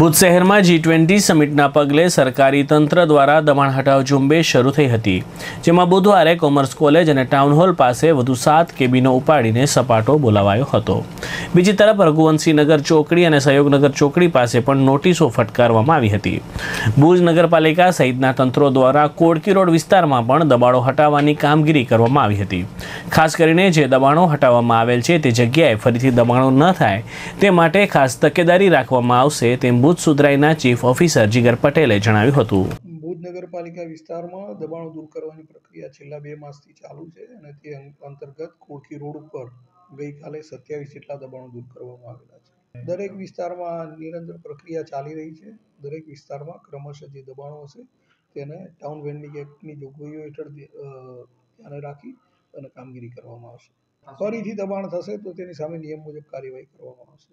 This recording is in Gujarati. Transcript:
ભુજ શહેરમાં જી ટ્વેન્ટી સમિટના પગલે સરકારી તંત્ર દ્વારા દબાણ હટાવ ઝુંબેશ શરૂ થઈ હતી, જેમાં બુધવારે કોમર્સ કોલેજ અને ટાઉન હોલ પાસે વધુ સાત કેબિનો ઉપાડીને સપાટો બોલાવાયો હતો. બીજી તરફ રઘુવંશીનગર ચોકડી અને સહયોગનગર ચોકડી પાસે પણ નોટિસો ફટકારવામાં આવી હતી. ભુજ નગરપાલિકા સહિતના તંત્રો દ્વારા કોડકી રોડ વિસ્તારમાં પણ દબાણો હટાવવાની કામગીરી કરવામાં આવી હતી. ખાસ કરીને જે દબાણો હટાવવામાં આવેલ છે તે જગ્યાએ ફરીથી દબાણો ન થાય તે માટે ખાસ તકેદારી રાખવામાં આવશે તેમ સુધરાઈના ચીફ ઓફિસર જીગર પટેલે જણાવ્યું હતું. ભુજ નગરપાલિકા વિસ્તારમાં દબાણો દૂર કરવાની પ્રક્રિયા છેલ્લા બે માસથી ચાલુ છે અને તે અંતર્ગત કોડકી રોડ ઉપર ગઈકાલે સત્યાવીસ જેટલા દબાણો દૂર કરવામાં આવેલા છે. દરેક વિસ્તારમાં નિરંતર પ્રક્રિયા ચાલી રહી છે. દરેક વિસ્તારમાં ક્રમશઃ જે દબાણો હશે તેને ટાઉન વેન્ડિંગ એક્ટની જોગવાઈઓ હેઠળ ધ્યાને રાખી અને કામગીરી કરવામાં આવશે. ફરીથી દબાણ થશે તો તેની સામે નિયમ મુજબ કાર્યવાહી કરવામાં આવશે.